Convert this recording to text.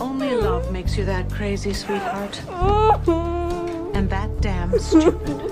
Only love makes you that crazy, sweetheart. And that damn stupid.